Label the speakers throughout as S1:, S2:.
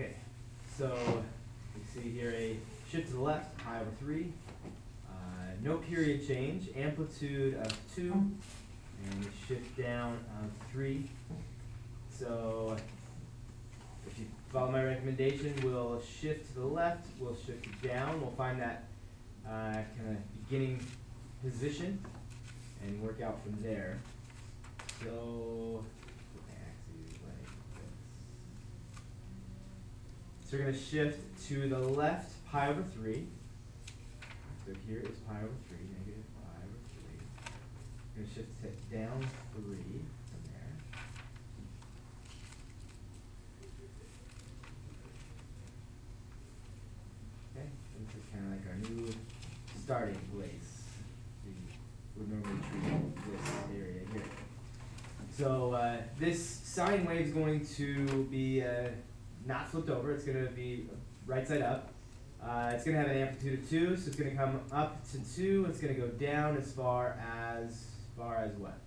S1: Okay, so you see here a shift to the left, pi over three. Uh, no period change, amplitude of two, and a shift down of three. So if you follow my recommendation, we'll shift to the left, we'll shift down, we'll find that uh, kind of beginning position and work out from there. So, put my axes like this. So we're gonna shift to the left, pi over three. So here is pi over three, negative pi over three. We're gonna shift it down three from there. Okay, this is kinda like our new starting place. We would normally treat this area here. So, uh, this sine wave is going to be, uh, not flipped over, it's gonna be right side up. Uh, it's gonna have an amplitude of two, so it's gonna come up to two, it's gonna go down as far as, far as what?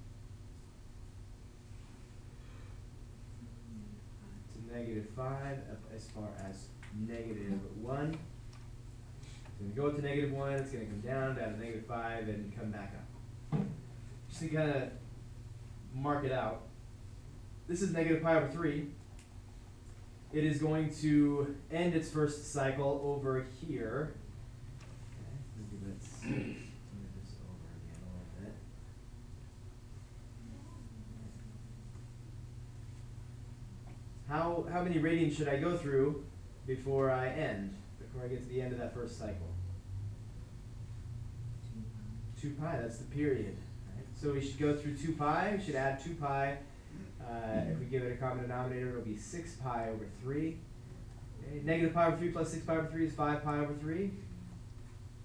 S1: To negative five, up as far as negative one. It's gonna go up to negative one, it's gonna come down, down to negative five, and come back up. Just to kinda mark it out. This is negative pi over three. It is going to end its first cycle over here. Okay, maybe let's move this over again a little bit. How, how many radians should I go through before I end, before I get to the end of that first cycle? Two pi, that's the period. right? So we should go through two pi, we should add two pi. Uh, if we give it a common denominator, it'll be six pi over three. Negative pi over three plus six pi over three is five pi over three.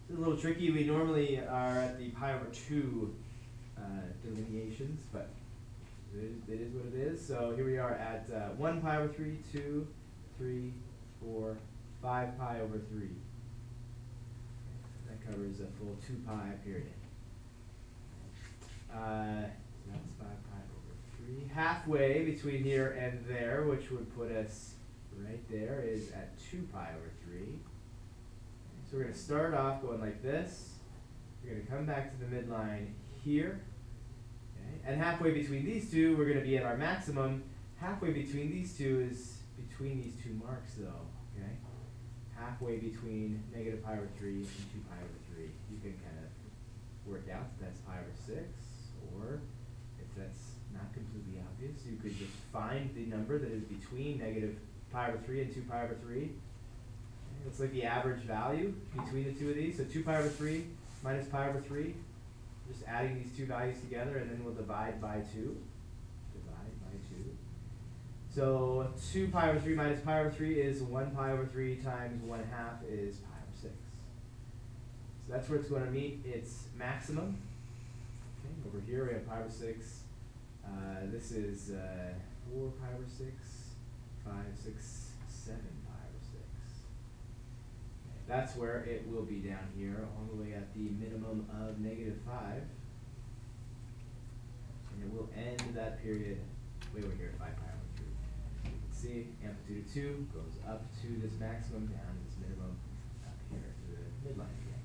S1: It's a little tricky, we normally are at the pi over two uh, delineations, but it is, it is what it is. So here we are at uh, one pi over three, two, three, four, five pi over three. That covers a full two pi period. Uh, so that's five pi over three. Halfway between here and there, which would put us right there, is at two pi over three. So we're gonna start off going like this. We're gonna come back to the midline here. Okay, and halfway between these two, we're gonna be at our maximum. Halfway between these two is between these two marks though, okay? Halfway between negative pi over three and two pi over three. You can kind of work out that that's pi over six, or if that's obvious, you could just find the number that is between negative pi over three and two pi over three. It's like the average value between the two of these, so two pi over three minus pi over three, just adding these two values together and then we'll divide by two. Divide by two. So two pi over three minus pi over three is one pi over three times one half is pi over six. So that's where it's gonna meet its maximum. Okay, over here we have pi over six. Uh, this is, uh, four pi over six, five, six, seven pi over six. That's where it will be down here, all the way at the minimum of negative five. And it will end that period way over here at five pi over three. You can see amplitude of two goes up to this maximum, down to this minimum, up here to the midline again.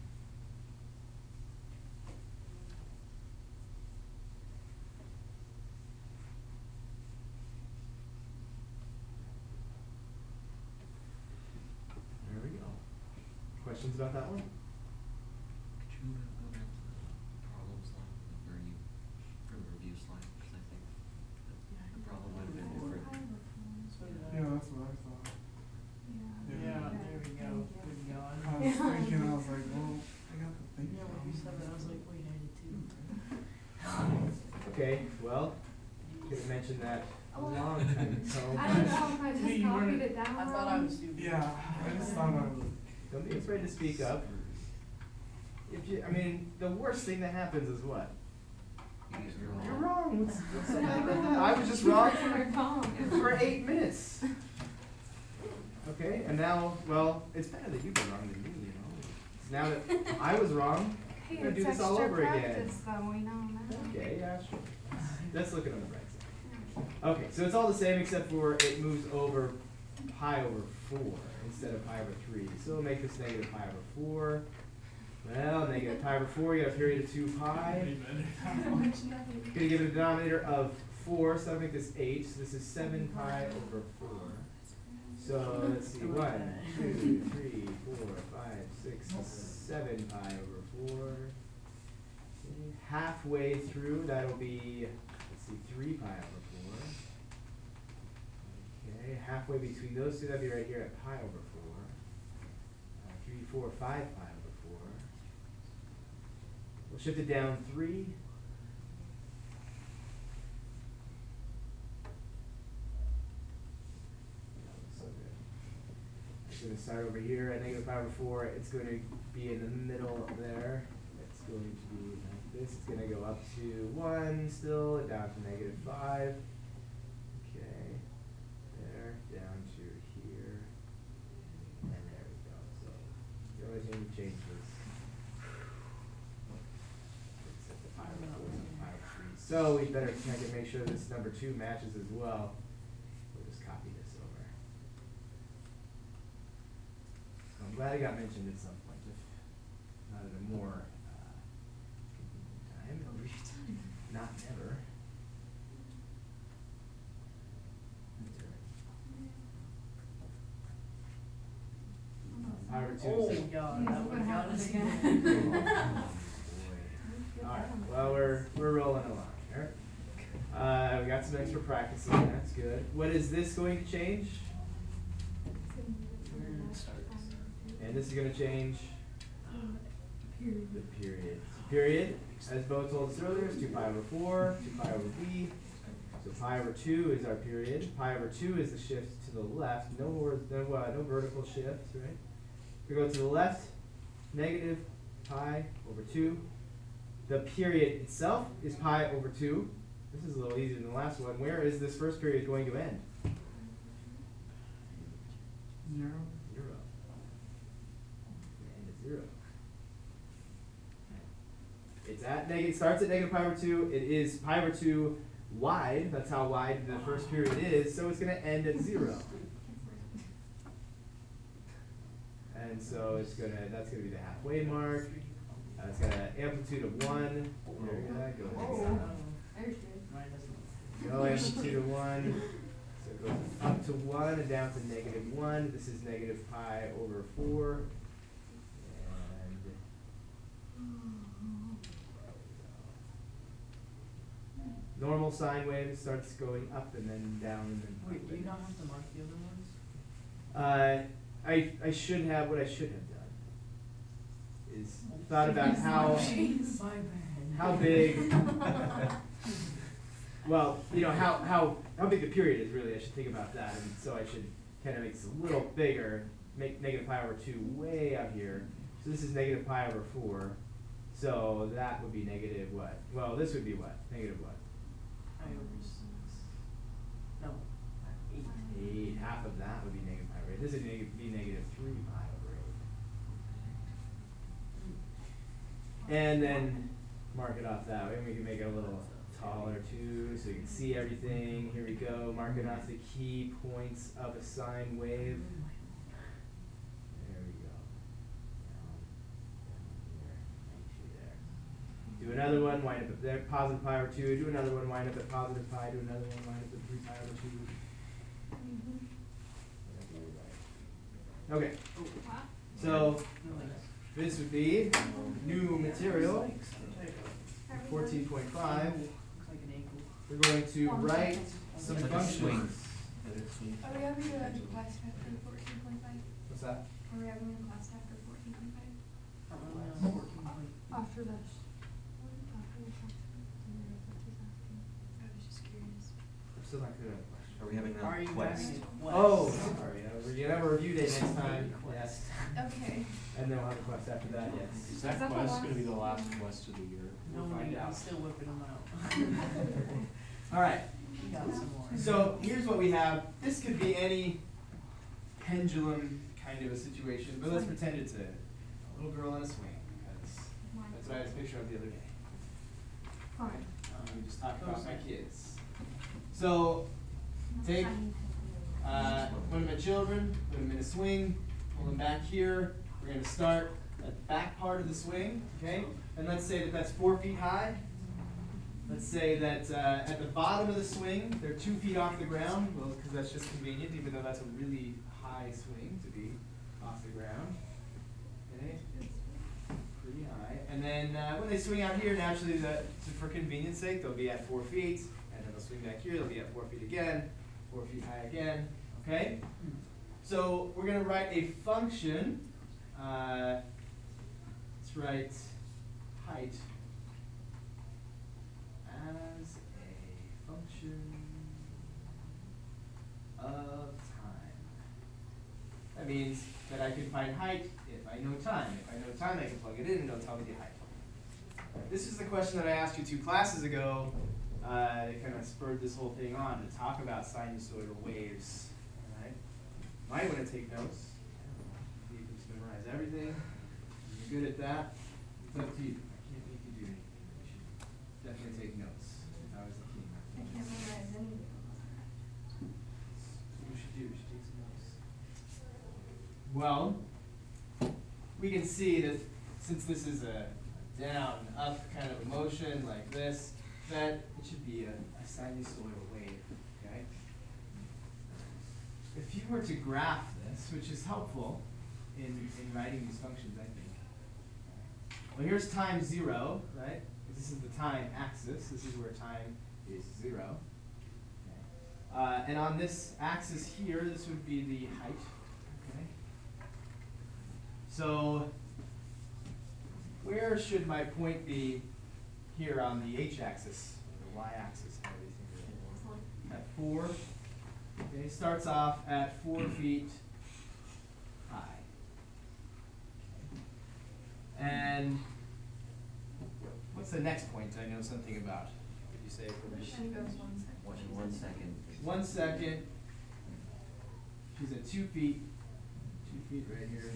S1: There we go. Questions about that one?
S2: Could you uh, go back to the problem slide, or you, or the review slide, because I think that the problem might have been different.
S3: Yeah, that's what I thought.
S4: Yeah, there we go, good
S3: I
S4: going.
S3: was thinking, I was like, well, I got the thing.
S4: Yeah, when you said that, I was like, wait, I did too.
S1: Okay, well, could have mentioned that a
S5: Oh,
S1: long time ago.
S5: I don't know if I
S4: Me,
S5: just
S4: you
S5: copied
S4: weren't-
S5: it down
S4: I thought I
S5: wrong.
S4: was stupid.
S3: Yeah, I just thought I was.
S1: Don't afraid to speak up. If you, I mean, the worst thing that happens is what?
S2: You're wrong.
S1: You're wrong. What's, what's so bad about that? I was just wrong for, for eight minutes. Okay, and now, well, it's better that you've been wrong than me, you know. Now that I was wrong,
S5: Hey,
S1: we're gonna do this all over again.
S5: though, we know that.
S1: Okay, yeah, sure. Let's look at on the bright side. Okay, so it's all the same except for it moves over pi over four instead of pi over three. So we'll make this negative pi over four. Well, negative pi over four, you got a period of two pi. Gonna give it a denominator of four, so that'll make this eight, so this is seven pi over four. So let's see, one, two, three, four, five, six, seven pi over four. Okay, Halfway through, that'll be, let's see, three pi over four. Okay, halfway between those two, that'd be right here at pi over 4. Uh, 3, 4, 5 pi over 4. We'll shift it down 3. going to start over here at negative 5 over 4. It's going to be in the middle there. It's going to be like this. It's going to go up to 1 still, down to negative 5 down to here, and there we go, so, the only thing we changed was the pi four, set the pi three. So we better check and make sure this number two matches as well. We'll just copy this over. So I'm glad it got mentioned at some point, if not at a more, uh, convenient time, not never. Pi over two
S4: Oh,
S1: is-
S4: God, that one got us
S1: Oh,
S4: again.
S1: boy. Alright, well, we're, we're rolling along here. Uh, we got some extra practicing, that's good. What is this going to change? And this is gonna change the period. Period, as Bo told us earlier, is two pi over four, two pi over b. So pi over two is our period. Pi over two is the shift to the left. No more, no, uh, no vertical shift, right? We go to the left, negative pi over two. The period itself is pi over two. This is a little easier than the last one. Where is this first period going to end?
S3: Zero.
S1: Zero. And a zero. It's at negative, starts at negative pi over two, it is pi over two wide, that's how wide the first period is, so it's gonna end at zero. And so it's gonna, that's gonna be the halfway mark, uh, it's got an amplitude of one, there you go, go
S4: Oh,
S1: ahead.
S5: There's
S4: mine doesn't.
S1: Amplitude of one, so it goes up to one and down to negative one, this is negative pi over four. And. Normal sine wave starts going up and then down and then up.
S4: Wait, do you not have to mark the other ones?
S1: Uh, I, I should have, what I should have done is thought about how, how big, well, you know, how, how, how big the period is really, I should think about that, and so I should kind of make this a little bigger, make negative pi over two way out here. So this is negative pi over four, so that would be negative what? Well, this would be what? Negative what?
S4: I over six. No, eight.
S1: Eight, half of that would be this neg- be negative three pi over eight. And then mark it off that way, and we can make it a little taller too, so you can see everything. Here we go, marking off the key points of a sine wave. There we go. Do another one, wind up at positive pi over two, do another one, wind up at positive pi, do another one, wind up at three pi over two. Okay, so this would be new material, fourteen point five.
S4: Looks like an ankle.
S1: We're going to write some
S2: Like
S1: functions.
S5: Are we having a class after fourteen point five?
S1: What's that?
S5: Are we having a class after fourteen point five?
S4: Fourteen point.
S5: After this. After the class. I was just curious.
S1: I'm still not good at questions.
S2: Are we having
S4: Are
S2: a
S4: you
S2: quest?
S4: quest?
S1: Oh, sorry, we're gonna have a review day next time, yes,
S5: Okay.
S1: and then we'll have a quest after that, yes.
S6: Is
S5: Is
S6: that
S5: that the
S6: quest gonna be the last
S5: one?
S6: quest of the year?
S4: No,
S1: We'll find
S4: we-
S1: out.
S4: I'm still whipping them out.
S1: Alright,
S4: We got some more.
S1: so here's what we have, this could be any pendulum kind of a situation, but let's pretend it's a, a little girl on a swing, because that's what I had a picture of the other day.
S5: Fine.
S1: Um, we just talked about my kids. So, take uh, one of my children, put them in a swing, pull them back here. We're gonna start at the back part of the swing, okay? And let's say that that's four feet high. Let's say that uh, at the bottom of the swing, they're two feet off the ground, well, because that's just convenient, even though that's a really high swing to be off the ground. Okay, pretty high. And then uh, when they swing out here, naturally, the, for convenience sake, they'll be at four feet, and then they'll swing back here, they'll be at four feet again, four feet high again. Okay. So we're gonna write a function. Uh, let's write height as a function of time. That means that I can find height if I know time. If I know time, I can plug it in and it'll tell me the height. This is the question that I asked you two classes ago. Uh, that kind of spurred this whole thing on to talk about sinusoidal waves. Alright? Might want to take notes. You can just memorize everything. You're good at that. It's up to you. I can't make you do anything. You should definitely take notes. If I was the king.
S5: I can't memorize anything.
S1: We should do. We should take some notes. Well, we can see that since this is a down, up kind of motion like this, that it should be a, a sinusoidal wave, okay? If you were to graph this, which is helpful in, in writing these functions, I think. Well, here's time zero, right? This is the time axis. This is where time is zero. Uh, and on this axis here, this would be the height. Okay. So, where should my point be here on the h-axis, or the y-axis, however you think? At four. Okay, starts off at four feet high. And what's the next point I know something about? Did you say for
S5: goes one second.
S2: One, one second.
S1: One second. She's at two feet. Two feet right here.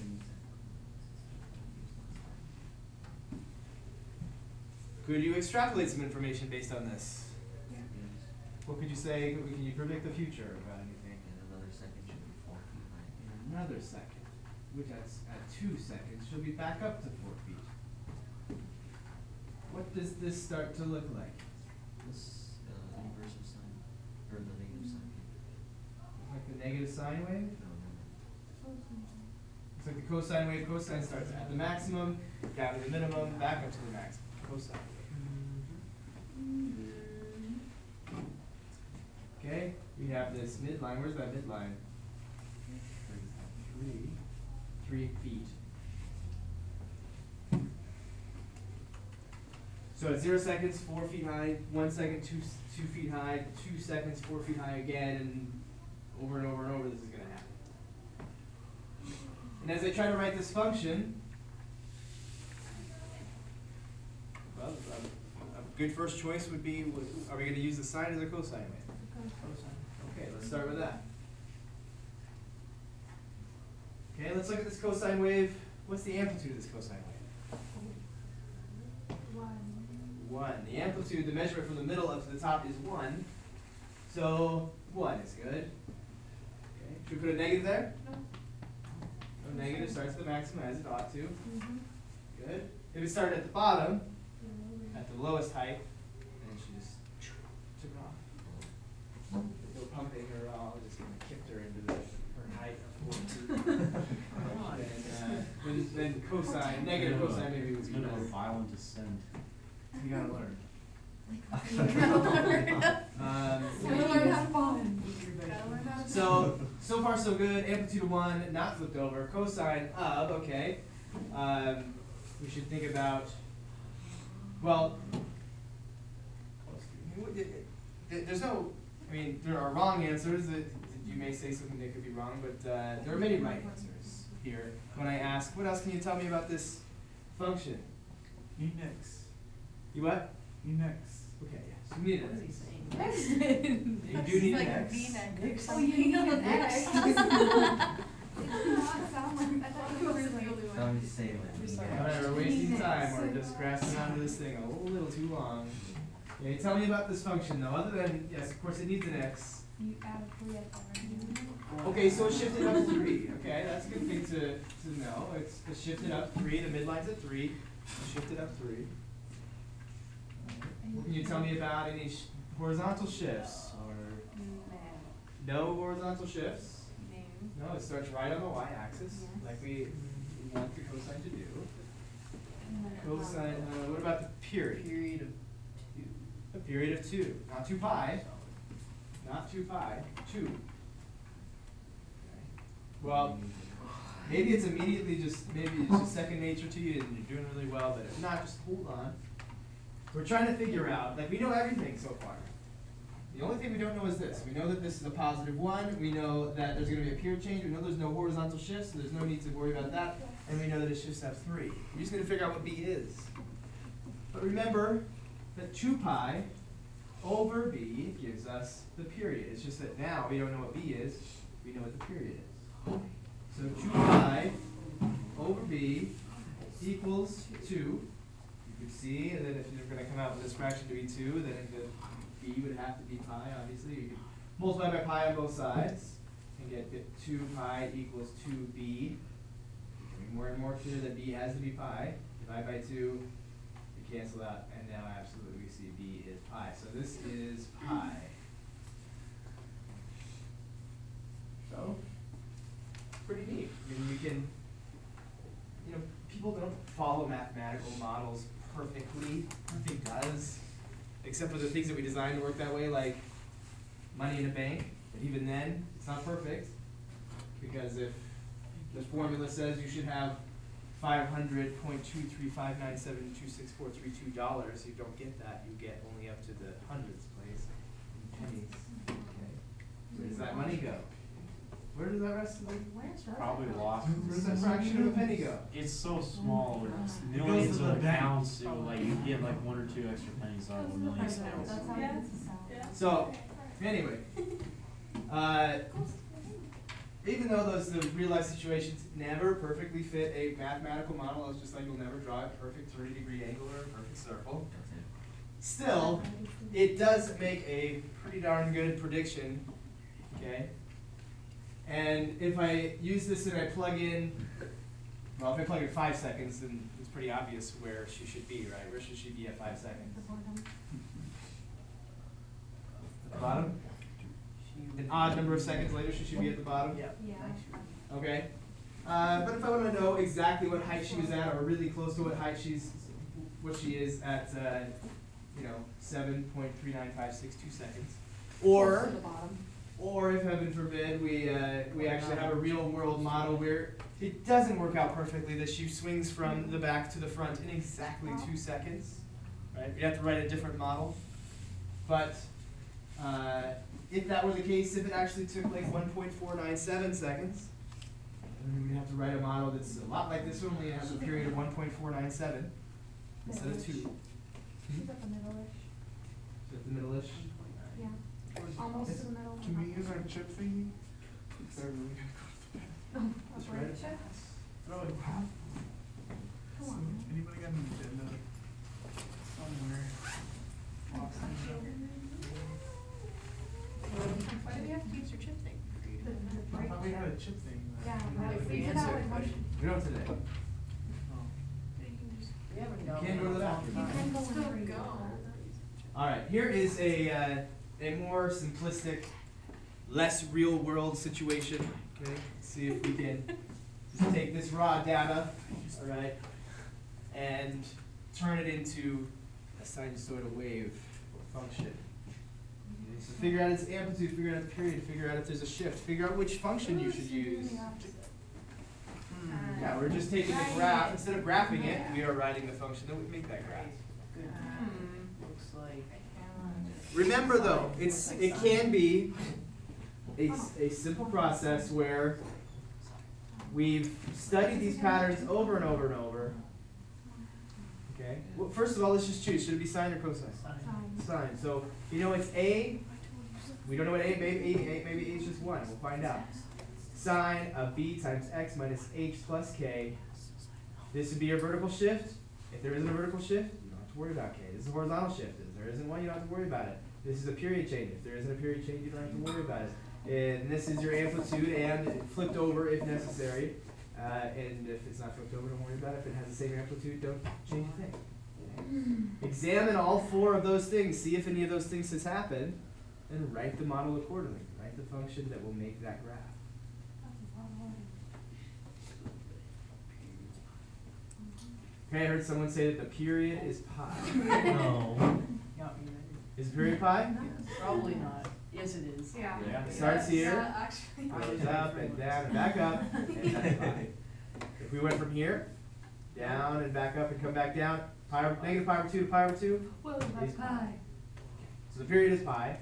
S1: Could you extrapolate some information based on this?
S5: Yeah.
S1: What could you say? Can you predict the future about anything?
S2: And another second should be four feet high.
S1: In another second, which at, at two seconds, she'll be back up to four feet. What does this start to look like?
S2: This, uh, inverse of sine, or the negative sine.
S1: Like the negative sine wave?
S2: No, no, no.
S1: It's like the cosine wave. Cosine starts at the maximum, down to the minimum, back up to the maximum. Cosine wave. Okay, we have this midline. Where's that midline? Three, three feet. So at zero seconds, four feet high. One second, two two feet high. Two seconds, four feet high again, and over and over and over, this is gonna happen. And as I try to write this function, well, a, a good first choice would be: Are we going to use the sine or the cosine wave? Okay, let's start with that. Okay, let's look at this cosine wave. What's the amplitude of this cosine wave?
S5: One.
S1: One. The amplitude, the measurement from the middle up to the top is one. So one is good. Okay. Should we put a negative there?
S5: No.
S1: No negative starts at the maximum as it ought to.
S5: Mhm.
S1: Good. If it started at the bottom, at the lowest height, then she just took it off. No pumping her at all, just kind of kicked her into the, her height of four feet. And, uh, then, then cosine, negative cosine maybe would
S6: It's
S1: be
S6: been a violent descent.
S1: You gotta learn.
S5: Gotta learn.
S1: Um,
S5: Gotta learn how to fall. Gotta learn how to.
S1: So, so far so good. Amplitude of one, not flipped over. Cosine of, okay. Um, we should think about, well, there's no, I mean, there are wrong answers that that you may say something that could be wrong, but uh, there are many right answers here. When I ask, what else can you tell me about this function?
S3: Enix.
S1: You what?
S3: Enix.
S1: Okay, yes. You need
S4: What is he
S1: it.
S4: saying?
S1: You do need
S5: Like
S1: an
S5: a
S1: X.
S5: V-neck.
S7: Oh, you need an X.
S5: It does not sound like, I thought you were the only.
S2: Tell me to say it with
S1: Alright, we're wasting time, we're just grasping onto this thing a little too long. Okay, tell me about this function though, other than, yes, of course it needs an x.
S7: You add a three at the end.
S1: Okay, so it shifted up three. Okay, that's a good thing to, to know. It's, it shifted up three. The midline's at three. It shifted up three. Can you tell me about any sh- horizontal shifts or mm, no horizontal shifts? No, it starts right on the y-axis,
S5: Yes.
S1: like we want the cosine to do. Cosine. Uh, what about the period?
S4: Period of two.
S1: A period of two, not two pi, not two pi, two. Okay. Well, maybe it's immediately just, maybe it's just second nature to you and you're doing really well, but if not, just hold on. We're trying to figure out, like, we know everything so far. The only thing we don't know is this, we know that this is a positive one, we know that there's gonna be a period change, we know there's no horizontal shift, so there's no need to worry about that, and we know that it shifts have three. We're just need to figure out what B is. But remember that two pi over b gives us the period. It's just that now we don't know what b is, we know what the period is. So two pi over b equals two. You can see, and then if you're gonna come out with this fraction to be two, then the b would have to be pi, obviously. You could multiply by pi on both sides and get two pi equals two b. Becoming more and more clear that b has to be pi. Divide by two, you cancel out, and now absolutely we see b is pi. So this is pi. So, pretty neat. I mean, we can, you know, people don't follow mathematical models perfectly. Nothing does, except for the things that we design to work that way, like money in a bank. But even then, it's not perfect because if the formula says you should have five hundred point two three five nine seven two six four three two dollars, you don't get that, you get only up to the hundredths place in pennies. Okay, where does that money go? Where does that rest of the,
S6: Probably lost.
S1: where does that fraction of a penny go?
S6: It's so small, it's
S3: It goes
S6: millions
S3: to the
S6: of
S3: bank.
S6: accounts, it will, like, you get like one or two extra pennies out of a million
S5: That's
S6: sales.
S5: how it is.
S1: So, anyway, uh, even though those the real life situations never perfectly fit a mathematical model, it's just like you'll never draw a perfect thirty degree angle or a perfect circle. Still, it does make a pretty darn good prediction, okay? And if I use this and I plug in, well, if I plug in five seconds, then it's pretty obvious where she should be, right? Where should she be at five seconds? The At the bottom? An odd number of seconds later, she should be at the bottom?
S4: Yep.
S5: Yeah.
S1: Okay. Uh, but if I want to know exactly what height she was at, or really close to what height she's, what she is at, uh, you know, seven point three nine five six two seconds, or or if heaven forbid we uh, we actually have a real world model where it doesn't work out perfectly, that she swings from the back to the front in exactly two seconds, right? We have to write a different model, but uh, if that were the case, if it actually took like one point four nine seven seconds, then we'd have to write a model that's a lot like this one, only has a period of one point four nine seven instead of two. Is
S5: She's at the middle-ish,
S1: that the middle-ish?
S5: Yeah, almost to the middle.
S3: Can we use our chip thingy? Cause I really gotta go to bed.
S1: Just write it.
S3: Oh, wow.
S5: Come
S3: So,
S5: on.
S3: Anybody got an agenda? Somewhere. Lost in.
S4: Why do we have to use your chip thing? for you to-
S5: The- the
S3: I
S5: break.
S3: thought we had a chip thing.
S5: Yeah,
S4: If
S5: right.
S4: we
S5: Isn't
S4: answer
S5: that
S4: a question.
S1: We don't today.
S3: Oh.
S4: We haven't
S1: You
S4: gone
S1: can go to the
S4: long
S1: bathroom.
S5: You can go
S4: time.
S5: whenever you
S4: Still
S5: want.
S1: All right, here is a, uh, a more simplistic, less real world situation. Okay, Let's see if we can just take this raw data, all right, and turn it into a sinusoidal wave or function. Okay, So figure out its amplitude, figure out the period, figure out if there's a shift, figure out which function you should use.
S3: Hmm.
S1: Yeah, we're just taking the graph, instead of graphing it, we are writing the function that would make that graph.
S4: Good. Hmm, Looks like.
S1: Remember though, it's, it can be a, a simple process where we've studied these patterns over and over and over. Okay, well, first of all, let's just choose, should it be sine or cosine?
S5: Fine.
S1: Sine, so, you know, it's A, we don't know what A, maybe, A, maybe A is just one, we'll find out. Sine of B times X minus H plus K. This would be your vertical shift. If there isn't a vertical shift, you don't have to worry about K. This is a horizontal shift. If there isn't one, you don't have to worry about it. This is a period change. If there isn't a period change, you don't have to worry about it. And this is your amplitude and flipped over if necessary. Uh, and if it's not flipped over, don't worry about it. If it has the same amplitude, don't change a thing. Examine all four of those things, see if any of those things has happened, and write the model accordingly. Write the function that will make that graph. Okay, I heard someone say that the period is pi.
S6: No.
S3: Got me
S1: Is the period pi?
S3: there. Probably not. Yes, it is.
S5: Yeah.
S6: Yeah.
S1: It starts here,
S5: Yeah, actually.
S1: goes up and down and back up, and that's pi. If we went from here, down and back up and come back down, pi over, negative pi over two to pi over two,
S5: Whoa,
S1: Is
S5: that's
S1: pi.
S5: pi.
S1: so the period is pi.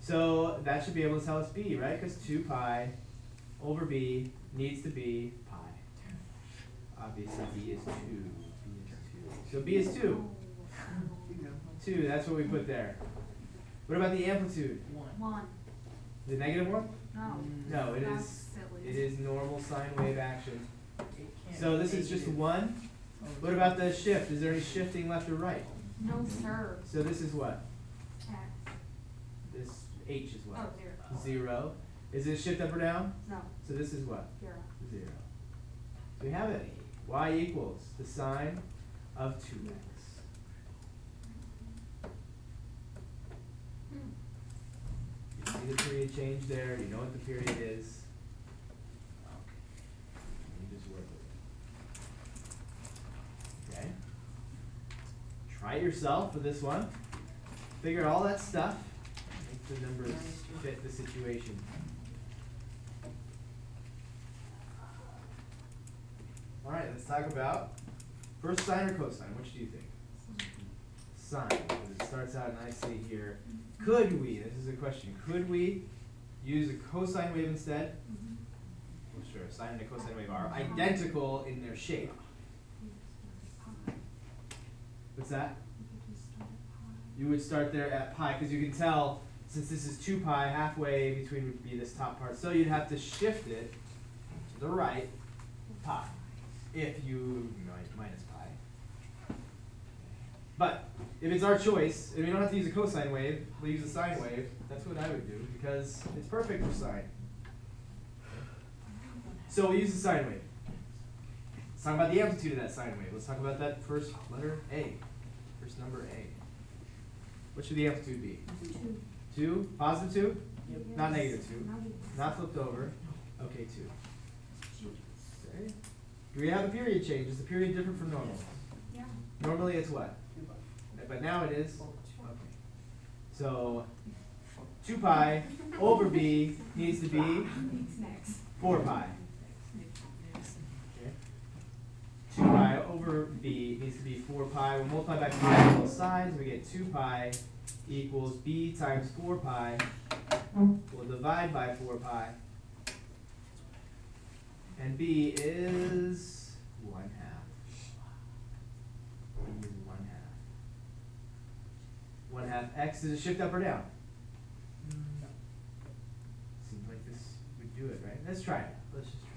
S1: So that should be able to tell us b, right? Because two pi over b needs to be pi. Obviously, b is two. B is two. So b is two. Two, that's what we put there. What about the amplitude?
S3: One.
S5: One.
S1: The negative one?
S5: No.
S1: No, it
S5: That's
S1: is,
S5: silly.
S1: it is normal sine wave action. So this is just one.
S3: Oh,
S1: What about the shift? Is there any shifting left or right?
S5: No, sir.
S1: So this is what?
S5: X.
S1: This H is
S5: Oh,
S1: what?
S5: zero.
S1: Zero. Is it a shift up or down?
S5: No,
S1: So this is what?
S5: zero.
S1: Zero. So we have it. Y equals the sine of two x. You see the period change there, you know what the period is. You just work with it. Okay? Try it yourself with this one. Figure out all that stuff. Make the numbers fit the situation. Alright, let's talk about first sine or cosine. Which do you think? Because it starts out nicely here. Could we, this is a question, could we use a cosine wave instead? Well, sure, sine and a cosine wave are identical in their shape. What's that? You would start there at pi, because you can tell, since this is two pi, halfway between would be this top part, so you'd have to shift it to the right, pi, if you, mi- minus. But, if it's our choice, and we don't have to use a cosine wave, we'll use a sine wave, that's what I would do, because it's perfect for sine. So we'll use the sine wave. Let's talk about the amplitude of that sine wave. Let's talk about that first letter A, first number A. What should the amplitude be?
S5: Two.
S1: Two, positive two?
S3: Yep.
S1: Not negative two. Not flipped over. Okay, two. Okay. Do we have a period change? Is the period different from normal?
S5: Yeah.
S1: Normally it's what?
S3: By
S1: But now it is? Okay. So, two pi over b needs to be four pi. Okay. Two pi over b needs to be four pi. We'll multiply back pi on both sides. We get two pi equals b times four pi. We'll divide by four pi. And b is one half. B is one half. One half x is a shift up or down. Seems like this would do it, right? Let's try it. Let's just try.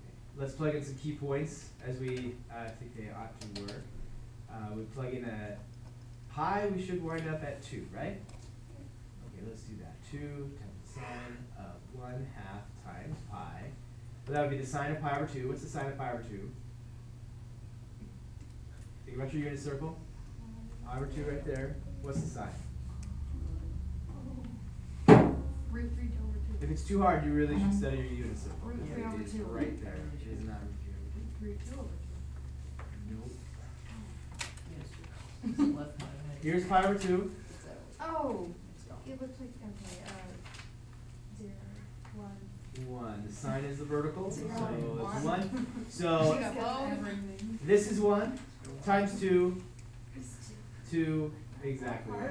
S1: Okay. Let's plug in some key points as we uh, think they ought to work. Uh, we plug in a pi, we should wind up at two, right? Okay, let's do that. Two times the sine of one half times pi. Well, that would be the sine of pi over two. What's the sine of pi over two? Think about your unit circle. Pi over two right there. What's the sine?
S5: Root three over two.
S1: If it's too hard, you really should study your unit circle.
S5: Root three over
S1: is
S5: two.
S1: right there. It is not root three over two.
S5: Root two over two.
S1: Nope.
S3: Yes, sir. It's left by a minute.
S1: Here's pi over two.
S5: Oh,
S3: It's gone.
S5: it looks like, okay, uh, zero, one.
S1: One. The sine is the vertical, so it's
S5: one.
S1: one. So
S5: She's got everything.
S1: this is one times two, two, exactly right.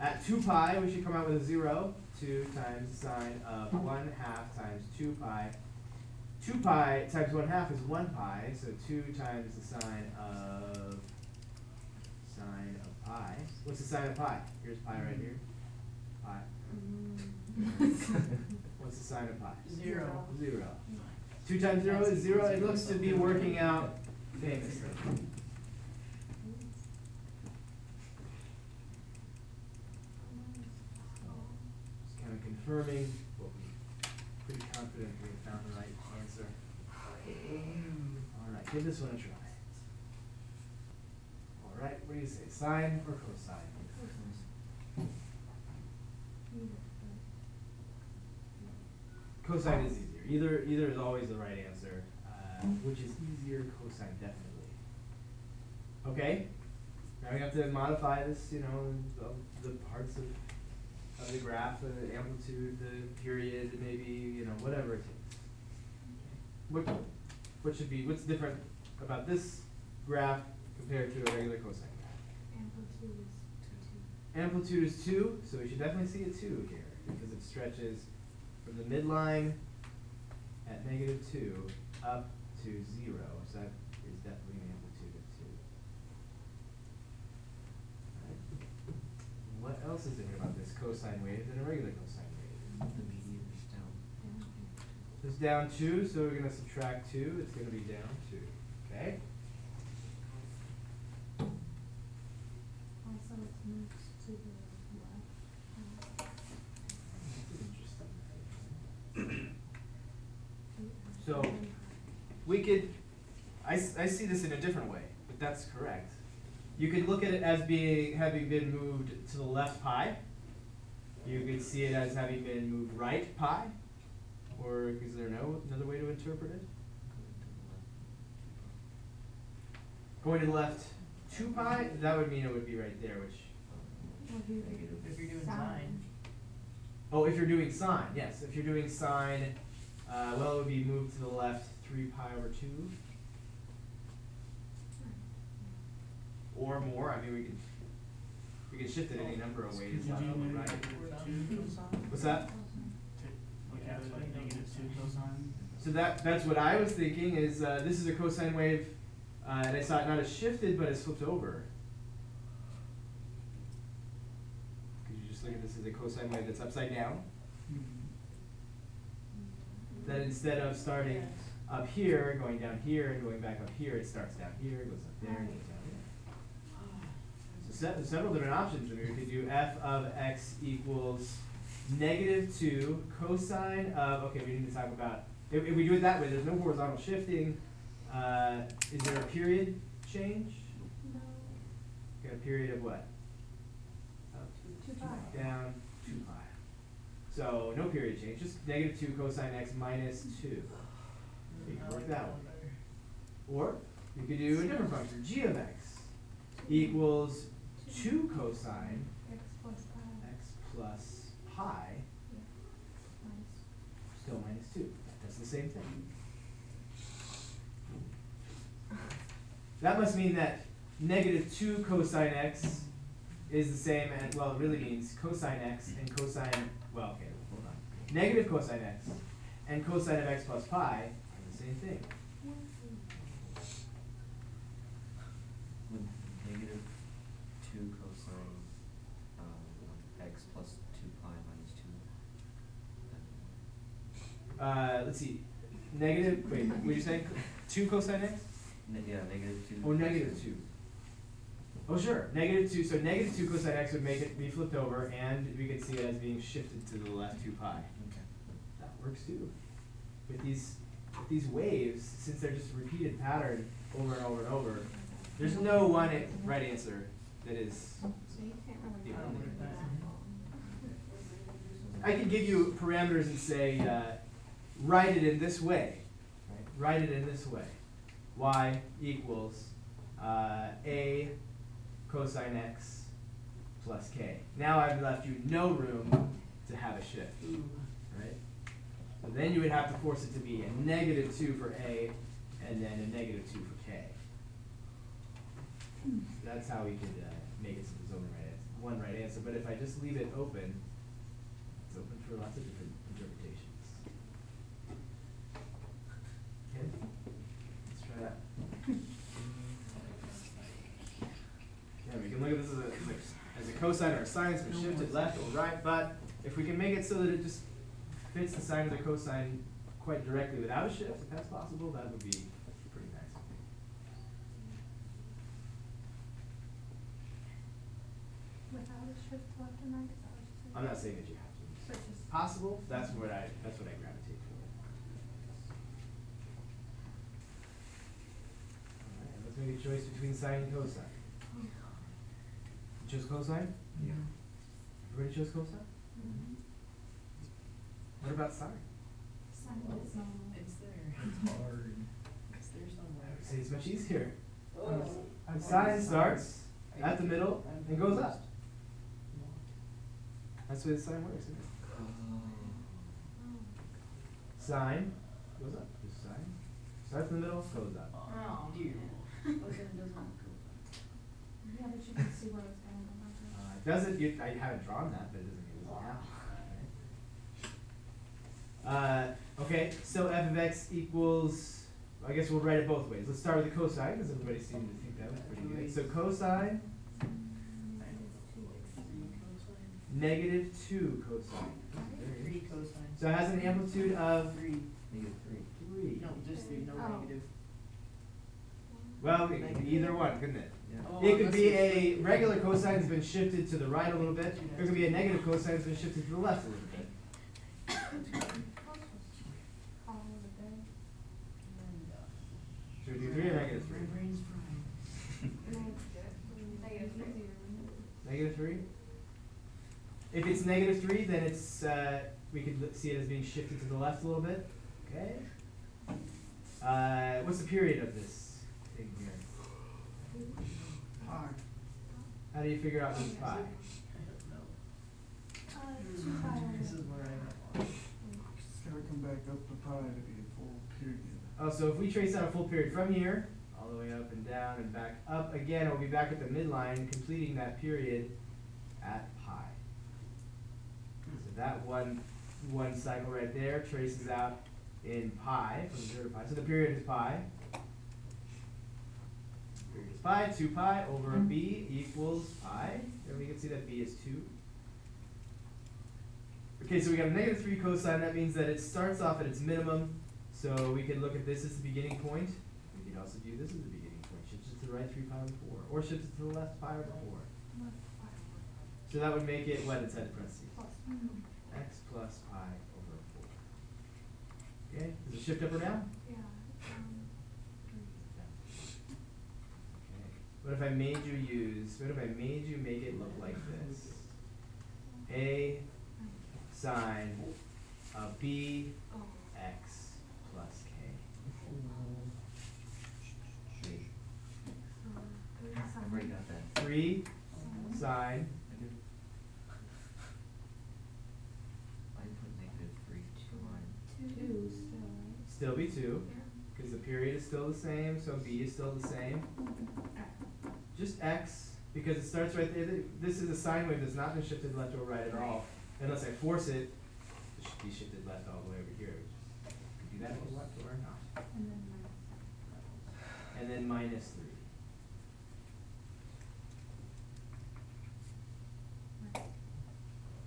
S1: At two pi, we should come out with a zero. Two times the sine of one half times two pi. Two pi times one half is one pi, so two times the sine of sine of pi. What's the sine of pi? Here's pi right here. Pi. What's the sine of pi?
S3: Zero.
S1: Zero. Two times zero is zero. It looks to be working out famously. It's kind of confirming what we, pretty confident we found the right answer. Alright, give this one a try. Alright, what do you say, sine or cosine? Cosine is easier, either, either is always the right answer, uh, which is easier, cosine definitely. Okay, now we have to modify this, you know, the, the parts of, of the graph, the amplitude, the period, maybe, you know, whatever it takes. What, what should be, what's different about this graph compared to a regular cosine graph?
S5: Amplitude is two.
S1: Amplitude is two, so we should definitely see a two here, because it stretches from the midline at negative two up to zero, so that is definitely an amplitude of two. Alright. What else is there about this cosine wave than a regular cosine wave?
S2: The median is down.
S5: Down.
S1: So it's down two, so we're gonna subtract two, it's gonna be down two, okay?
S5: Also, it's moved to the left.
S1: Interesting. So, We could, I, I see this in a different way, but that's correct. You could look at it as being, having been moved to the left pi. You could see it as having been moved right pi, or is there no, another way to interpret it?
S2: Going to the left, two pi.
S1: Going to the left two pi, that would mean it would be right there, which,
S5: Well, here it
S3: Negative
S5: is.
S3: if you're doing
S5: Sine.
S3: sine.
S1: oh, if you're doing sine, yes, if you're doing sine, uh, well, it would be moved to the left three pi over two. Or more, I mean, we could, could shift it any number of ways, right. What's that? So that, that's what I was thinking, is, uh, this is a cosine wave, uh, and I saw it not as shifted, but as flipped over. Could you just look at this as a cosine wave that's upside down? That instead of starting up here, going down here, and going back up here, it starts down here, goes up there, and goes down there. Se- several different options, mean, we could do f of x equals negative two cosine of, okay, we need to talk about, if, if we do it that way, there's no horizontal shifting, uh, is there a period change?
S5: No,
S1: Got a period of what? Up,
S5: two pi.
S1: down, two pi. So, no period change, just negative two cosine x minus two. You can work that one. Or, you could do a different function, g of x equals two cosine
S5: X plus pi.
S1: x plus pi,
S5: Yeah. Minus.
S1: still minus two. That's the same thing. That must mean that negative two cosine x is the same as, well, it really means cosine x and cosine, well, okay, hold on. Negative cosine x and cosine of x plus pi are the same thing.
S2: With negative two cosine, um, x plus two pi minus two.
S1: Uh, let's see, negative, wait, what you saying? Two cosine x?
S2: Ne- yeah, negative two.
S1: Or negative two? Oh, sure, negative two, so negative two cosine x would make it be flipped over, and we could see it as being shifted to the left two pi.
S2: Okay.
S1: That works too. With these, with these waves, since they're just a repeated pattern over and over and over, there's no one right answer that is,
S5: So you can't really.
S1: Yeah.
S5: tell with.
S1: I could give you parameters and say, uh, write it in this way, right? Write it in this way. y equals, uh, a cosine x plus k. Now I've left you no room to have a shift, right? So then you would have to force it to be a negative two for a, and then a negative two for k. That's how we could, uh, make it so there's only right one right answer, but if I just leave it open, it's open for lots of different interpretations. Okay, let's try that. Yeah, we can look at this as a, as a, as a cosine or a sine, so it's shifted left or right, but if we can make it so that it just fits the sine of the cosine quite directly without a shift, if that's possible, that would be pretty nice.
S5: Without a shift left and right, is that what you're saying?
S1: I'm not saying that you have to.
S5: But just
S1: possible, that's what I, that's what I gravitate toward. Alright, let's make a choice between sine and cosine. You chose cosine?
S2: Yeah.
S1: Everybody chose cosine? What about sine?
S5: Sign
S4: Well,
S5: is.
S4: It's there.
S3: It's hard.
S4: It's there somewhere.
S1: I would say it's much easier.
S4: Oh.
S1: Sine starts at the middle and goes up. That's the way the sine works, isn't it? Oh. Sine goes up, just sine. Starts in the middle, goes up.
S4: Oh, dear. Look, it doesn't go.
S5: Yeah, but you can see where it's going.
S1: It doesn't, you, I haven't drawn that, but it doesn't mean it doesn't happen. Uh, okay, so f of x equals, I guess we'll write it both ways. Let's start with the cosine, because everybody seemed to think that was pretty good. So cosine, negative two cosine.
S4: Three cosine.
S1: So it has an amplitude of
S4: Three.
S2: Negative three.
S1: three.
S4: No, just three, no
S5: Oh.
S4: negative.
S1: Well, it could be either one, couldn't it?
S2: Yeah.
S4: Oh,
S1: It could be a regular cosine's been shifted to the right a little bit, or it could be a negative cosine's been shifted to the left a little bit. Should we do three or negative
S4: My
S1: three?
S4: brain's fried.
S5: Negative three.
S1: Negative three? If it's negative three, then it's, uh, we could see it as being shifted to the left a little bit, okay? Uh, what's the period of this thing here?
S4: Par.
S1: How do you figure out who's pi?
S4: I don't know.
S5: Uh, two pi.
S4: This is where I'm at.
S3: It's gotta come back up to pi to be a full period.
S1: Oh, so if we trace out a full period from here, all the way up and down and back up again, we'll be back at the midline, completing that period at pi. So that one, one cycle right there traces out in pi, from zero to pi, so the period is pi. Period is pi, two pi over mm-hmm. b equals pi, and we can see that b is two. Okay, so we got a negative three cosine, that means that it starts off at its minimum, so we could look at this as the beginning point. We could also view this as the beginning point, shifts it to the right three pi over four, or shifts it to the left pi over four. So that would make it what inside the parentheses? X plus pi over four. Okay, does it shift up or down?
S5: Yeah, um,
S1: Okay. What if I made you use, what if I made you make it look like this? A sine of b x plus k.
S5: three
S2: I've already got that.
S1: Three sine,
S2: I put negative three.
S5: Two still,
S1: be two, cause the period is still the same, so b is still the same. Just x, because it starts right there, this is a sine wave that's not been shifted left or right at all. Unless I force it, it should be shifted left all the way over here, which could do that if left or not.
S5: And then minus
S1: And then minus three.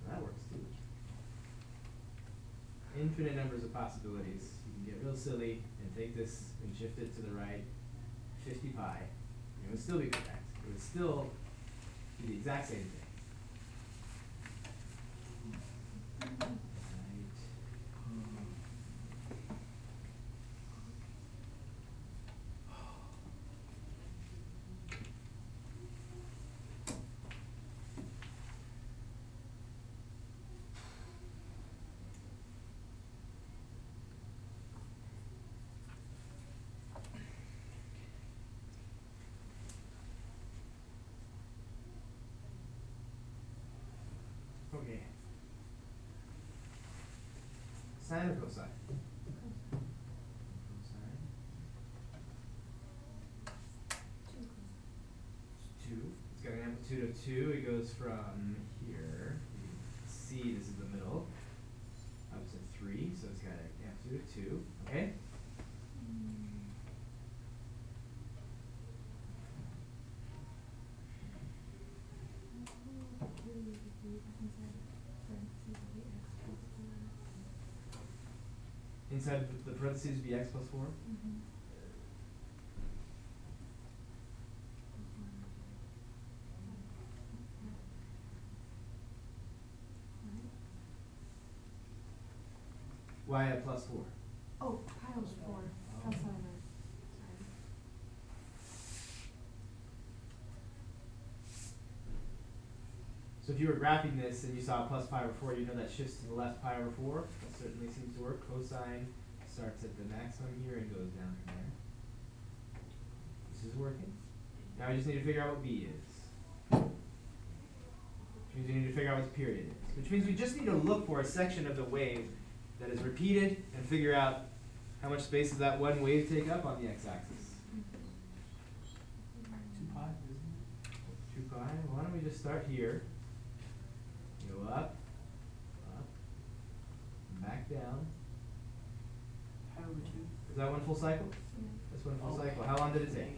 S1: That works too. Infinite numbers of possibilities. You can get real silly and take this and shift it to the right, fifty pi. It would still be correct. Would still be the exact same thing. sine cosine? It's got an amplitude of 2. It goes from here, C, this is the middle, up to 3. So it's got an amplitude of 2. inside the parentheses be x plus 4? Mm-hmm. y at plus 4. You were graphing this and you saw plus pi over four, you know that shifts to the left pi over four. That certainly seems to work. Cosine starts at the maximum here and goes down from there. This is working. Now we just need to figure out what b is. Which means we need to figure out what the period is. Which means we just need to look for a section of the wave that is repeated and figure out how much space does that one wave take up on the x-axis.
S6: Two pi, isn't
S1: Two pi. Why don't we just start here? Go up, up, back down.
S3: Pi over two.
S1: Is that one full cycle?
S5: Yeah.
S1: That's one full
S3: Oh.
S1: cycle. How long did it take?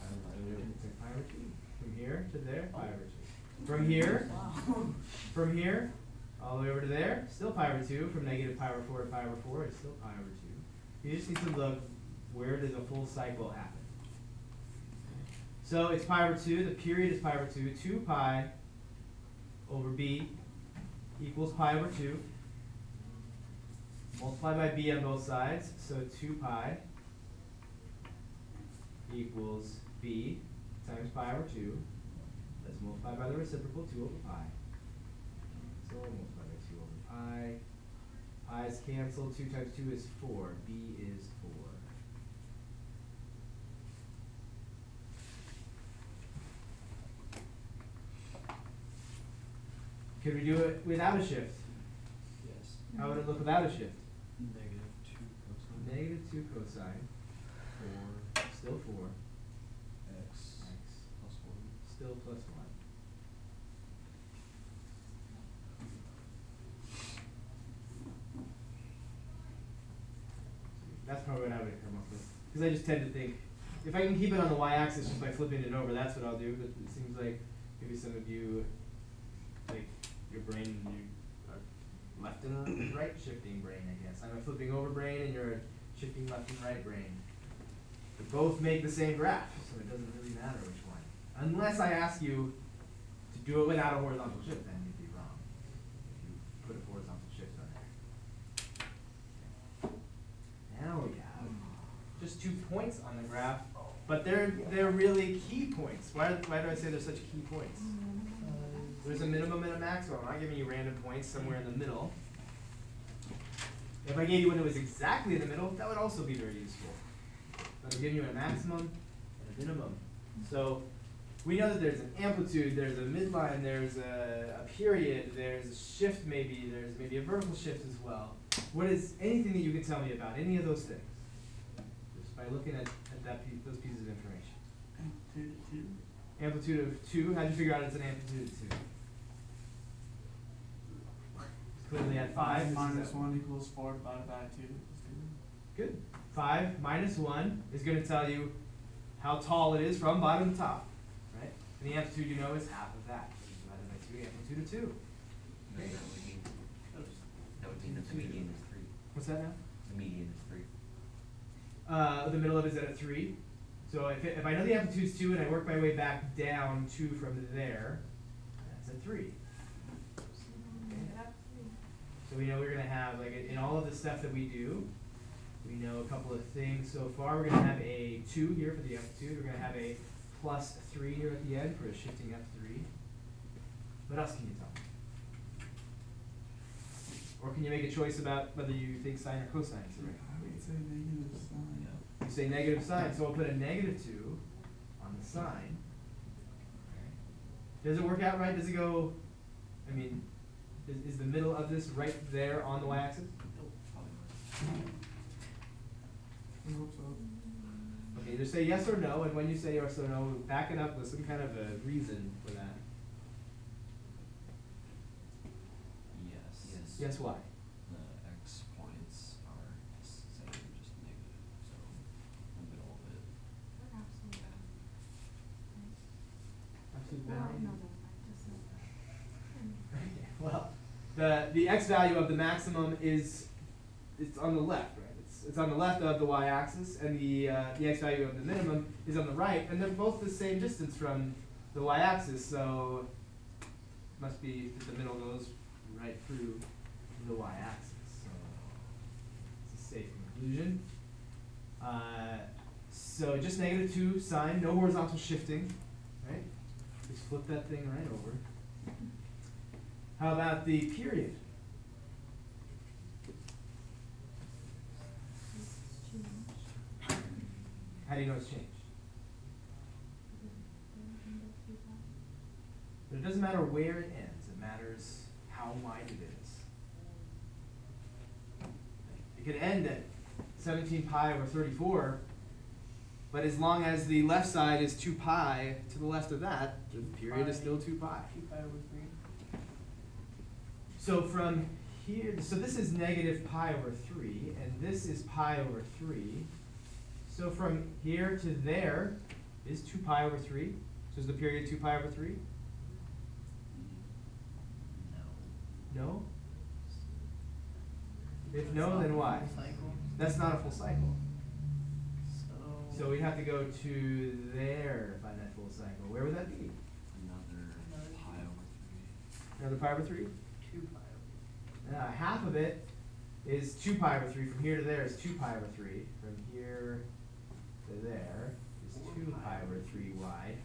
S6: I don't know.
S1: It took pi over two. From here to there, pi over two. From here,
S3: Wow.
S1: from here, all the way over to there, still pi over two. From negative pi over four to pi over four, it's still pi over two. You just need to look where does a full cycle happen. So it's pi over two. The period is pi over two. Two pi over b equals pi over two. Multiply by b on both sides, so two pi equals b times pi over two. Let's multiply by the reciprocal, two over pi. So we'll multiply by two over pi. Pi's cancel, two times two is four, b is four. Could we do it without a shift?
S6: Yes.
S1: How would it look without a shift?
S6: Negative two cosine.
S1: Negative two cosine,
S6: Four
S1: still four,
S6: x
S1: x,
S6: plus one.
S1: still plus one. That's probably what I would come up with, cause I just tend to think, if I can keep it on the y-axis just by flipping it over, that's what I'll do, but it seems like maybe some of you, like, your brain, you are left and right shifting brain, I guess. I'm a flipping over brain and you're a shifting left and right brain. They both make the same graph, so it doesn't really matter which one. Unless I ask you to do it without a horizontal shift, then you'd be wrong. If you put a horizontal shift on there. Now we have just two points on the graph, but they're, they're really key points. Why, why do I say they're such key points? Mm-hmm. There's a minimum and a maximum. I'm not giving you random points somewhere in the middle. If I gave you one that was exactly in the middle, that would also be very useful. But I'm giving you a maximum and a minimum. So we know that there's an amplitude, there's a midline, there's a, a period, there's a shift maybe, there's maybe a vertical shift as well. What is anything that you can tell me about any of those things? Just by looking at, at that piece, those pieces of information.
S3: Amplitude of 2.
S1: Amplitude of 2. How'd you figure out it's an amplitude of 2? Clearly at five,
S3: minus one equals four divided by two.
S1: Good. Five minus one is going to tell you how tall it is from bottom to top, right? And the amplitude you know is half of that. Divided by two, amplitude of two.
S2: Okay. That would mean that the median is.
S1: What's that now?
S2: The median is three.
S1: Uh, the middle of it is at a three. So if, it, if I know the amplitude is two and I work my way back down two from there, that's a three. So we know we're gonna have, like, in in all of the stuff that we do, we know a couple of things so far. We're gonna have a two here for the amplitude, we're gonna have a plus three here at the end for a shifting F three. What else can you tell me? Or can you make a choice about whether you think sine or cosine is the right?
S3: I would say negative sine.
S1: You say negative sine, so we'll put a negative two on the sine. Does it work out right? Does it go, I mean, is, is the middle of this right there on the y-axis?
S3: I hope so.
S1: Okay, either say yes or no, and when you say yes or no, back it up with some kind of a reason for that.
S2: Yes. Yes.
S1: Yes, why?
S2: The x points are the same, just negative, so the middle of it.
S1: Absolute
S5: Well,
S1: value.
S5: no, no, I just said that.
S1: Okay, Well, the, the x value of the maximum is, it's on the left, right? It's, it's on the left of the y-axis, and the, uh, the x value of the minimum is on the right, and they're both the same distance from the y-axis, so it must be that the middle goes right through the y-axis, so. It's a safe conclusion. Uh, so just negative two sine, no horizontal shifting, right? Just flip that thing right over. How about the period? How do you know it's changed? But it doesn't matter where it ends, it matters how wide it is. It could end at seventeen pi over thirty-four, but as long as the left side is two pi to the left of that, the period is still two pi.
S3: Two pi over three.
S1: So from here, so this is negative pi over 3, and this is pi over 3. So from here to there is 2 pi over 3. So is the period 2 pi over 3?
S3: No.
S1: No? If no, then why? That's not a full cycle.
S3: So,
S1: we'd have to go to there to find that full cycle. Where would that be?
S2: Another pi over 3.
S1: Another pi over
S3: 3?
S1: Uh, half of it is two pi over three. From here to there is two pi over three. From here to there is two pi over three wide.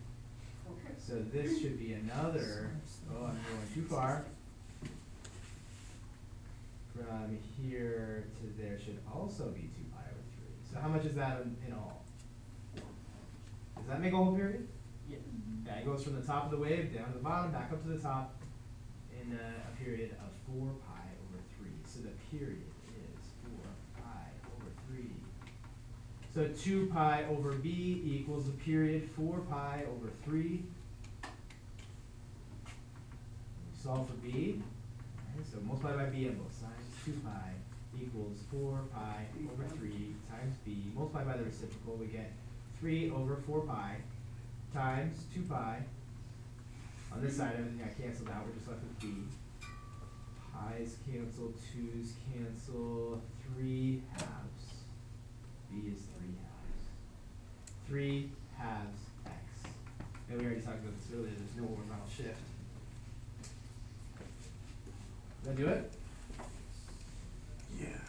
S1: So this should be another, oh, I'm going too far. From here to there should also be two pi over three. So how much is that in, in all? Does that make a whole period?
S3: Yeah.
S1: Yeah, it goes from the top of the wave down to the bottom, back up to the top in a, a period of four pi over three. So the period is four pi over three. So two pi over b equals the period four pi over three. We Solve for b. Alright, so multiply by b on both sides. Two pi equals four pi over three times b. Multiply by the reciprocal, we get three over four pi times two pi. On this side, everything got canceled out, we're just left with b. I's cancel, 2's cancel, 3 halves. B is 3 halves. 3 halves x. And we already talked about this earlier, there's no horizontal shift. Did I do it? Yeah.